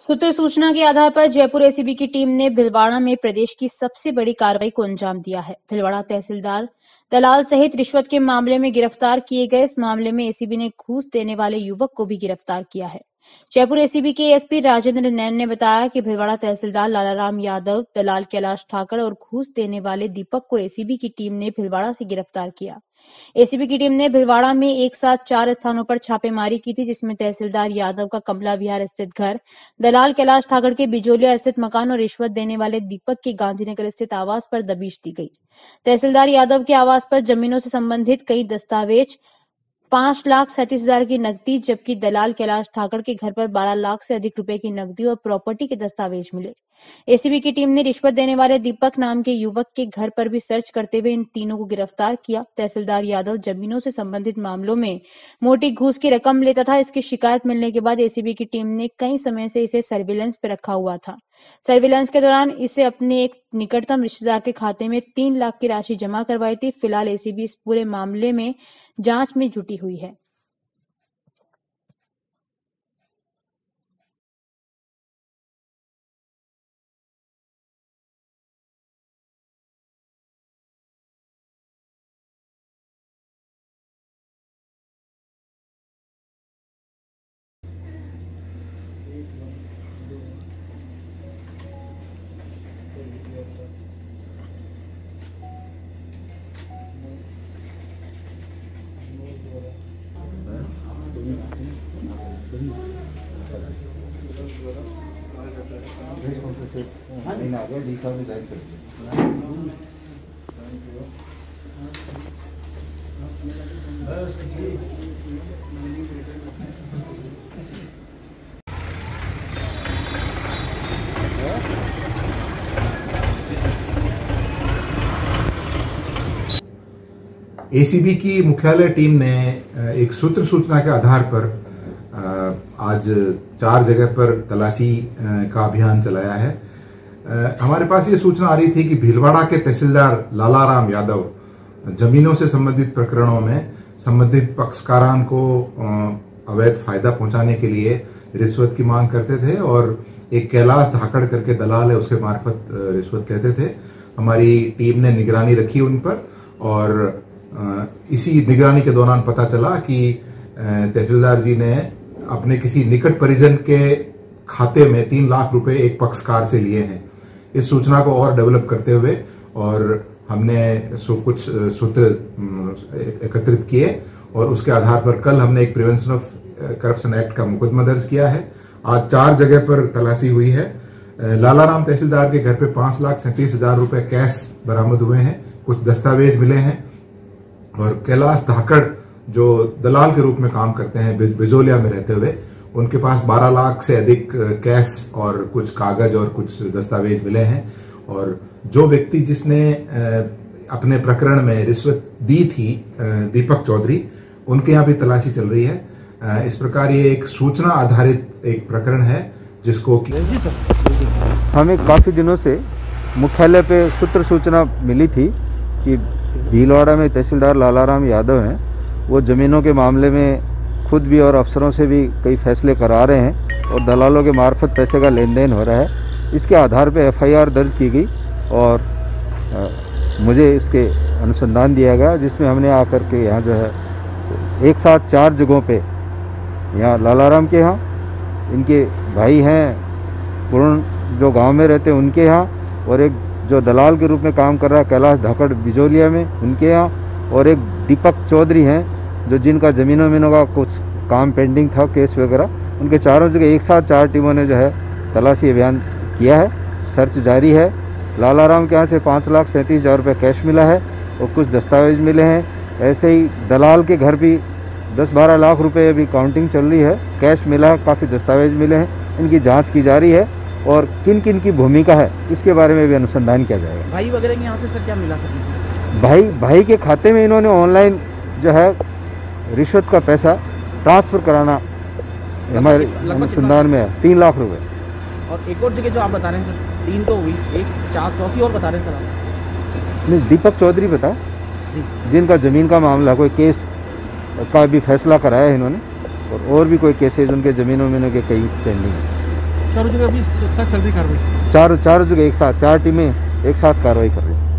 सूत्र सूचना के आधार पर जयपुर एसीबी की टीम ने भिलवाड़ा में प्रदेश की सबसे बड़ी कार्रवाई को अंजाम दिया है। भिलवाड़ा तहसीलदार दलाल सहित रिश्वत के मामले में गिरफ़्तार किए गए। इस मामले में एसीबी ने घूस देने वाले युवक को भी गिरफ़्तार किया है। जयपुर एसीबी के एसपी राजेंद्र नैन ने बताया कि भिलवाड़ा तहसीलदार लालाराम यादव, दलाल कैलाश ठाकर और घूस देने वाले दीपक को एसीबी की टीम ने भिलवाड़ा से गिरफ़्तार किया। एसीबी की टीम ने भिलवाड़ा में एक साथ चार स्थानों पर छापेमारी की थी, जिसमें तहसीलदार यादव का कमला विहार स्थित घर, दलाल कैलाश ठाकर के बिजोलिया स्थित मकान और रिश्वत देने वाले दीपक के गांधीनगर स्थित आवास पर दबिश दी गई। तहसीलदार यादव के आवास पर जमीनों से संबंधित कई दस्तावेज़ पाँच लाख सैंतीस हज़ार की नकदी, जबकि दलाल कैलाश ठाकर के घर पर बारह लाख से अधिक रुपए की नकदी और प्रॉपर्टी के दस्तावेज़ मिले। एसीबी की टीम ने रिश्वत देने वाले दीपक नाम के युवक के घर पर भी सर्च करते हुए इन तीनों को गिरफ़्तार किया। तहसीलदार यादव जमीनों से संबंधित मामलों में मोटी घूस की रकम लेता था। इसकी शिकायत मिलने के बाद एसीबी की टीम ने कई समय से इसे सर्विलेंस पर रखा हुआ था। सर्विलांस के दौरान इसे अपने एक निकटतम रिश्तेदार के खाते में तीन लाख की राशि जमा करवाई थी। फ़िलहाल एसीबी इस पूरे मामले में जाँच में जुटी हुई है। एसीबी की मुख्यालय टीम ने एक सूत्र सूचना के आधार पर आज चार जगह पर तलाशी का अभियान चलाया है। हमारे पास ये सूचना आ रही थी कि भीलवाड़ा के तहसीलदार लालाराम यादव, जमीनों से संबंधित प्रकरणों में संबंधित पक्षकारान को अवैध फ़ायदा पहुँचाने के लिए रिश्वत की मांग करते थे और एक कैलाश धाकड़ करके दलाल है, उसके मार्फत रिश्वत लेते थे। हमारी टीम ने निगरानी रखी उन पर और इसी निगरानी के दौरान पता चला कि तहसीलदार जी ने अपने किसी निकट परिजन के खाते में तीन लाख रुपए एक पक्षकार से लिए हैं। इस सूचना को और डेवलप करते हुए और हमने सो कुछ सूत्र एकत्रित किए और उसके आधार पर कल हमने एक प्रिवेंशन ऑफ़ करप्शन एक्ट का मुकदमा दर्ज किया है। आज चार जगह पर तलाशी हुई है। लालाराम तहसीलदार के घर पे पाँच लाख सैंतीस हज़ार रुपए कैश बरामद हुए हैं। कुछ दस्तावेज़ मिले हैं और कैलाश धाकड़ जो दलाल के रूप में काम करते हैं बिजोलिया में रहते हुए उनके पास 12 लाख से अधिक कैश और कुछ कागज़ और कुछ दस्तावेज़ मिले हैं। और जो व्यक्ति जिसने अपने प्रकरण में रिश्वत दी थी दीपक चौधरी उनके यहाँ भी तलाशी चल रही है। इस प्रकार ये एक सूचना आधारित एक प्रकरण है जिसको कि हमें काफ़ी दिनों से मुख्यालय पे सूत्र सूचना मिली थी कि भीलवाड़ा में तहसीलदार लालाराम यादव हैं। वो ज़मीनों के मामले में खुद भी और अफसरों से भी कई फैसले करा रहे हैं और दलालों के मार्फत पैसे का लेन देन हो रहा है। इसके आधार पे एफआईआर दर्ज की गई और अ, मुझे इसके अनुसंधान दिया गया जिसमें हमने आकर के यहाँ जो है एक साथ चार जगहों पे यहाँ लालाराम के यहाँ इनके भाई हैं पूर्ण जो गाँव में रहते हैं उनके यहाँ और एक जो दलाल के रूप में काम कर रहा है कैलाश धाकड़ बिजोलिया में उनके यहाँ और एक दीपक चौधरी हैं जो जिनका ज़मीनों वमीनों का कुछ काम पेंडिंग था केस वगैरह उनके चारों जगह एक साथ चार टीमों ने जो है तलाशी अभियान किया है। सर्च जारी है। लालाराम के यहाँ से पाँच लाख सैंतीस हज़ार रुपये कैश मिला है और कुछ दस्तावेज़ मिले हैं। ऐसे ही दलाल के घर भी दस बारह लाख रुपए अभी काउंटिंग चल रही है। कैश मिला है काफ़ी दस्तावेज़ मिले हैं। इनकी जाँच की जा रही है और किन किन की भूमिका है इसके बारे में भी अनुसंधान किया जाएगा। भाई वगैरह के यहाँ से सर क्या मिला सर? भाई भाई के खाते में इन्होंने ऑनलाइन जो है रिश्वत का पैसा ट्रांसफ़र कराना हमारे अनुसंधान में है तीन लाख रुपए। और एक और जगह जो आप बता रहे हैं सर तीन तो हुई एक चार चौथी और बता रहे हैं सर आप। नहीं दीपक चौधरी बता जी। जिनका ज़मीन का मामला कोई केस का भी फैसला कराया है इन्होंने और और भी कोई केसेज उनके ज़मीनों में के कई पेंडिंग है। चारों जगह अभी चल रही कार्रवाई। चार चार जगह एक साथ चार टीमें एक साथ कार्रवाई कर रही हैं।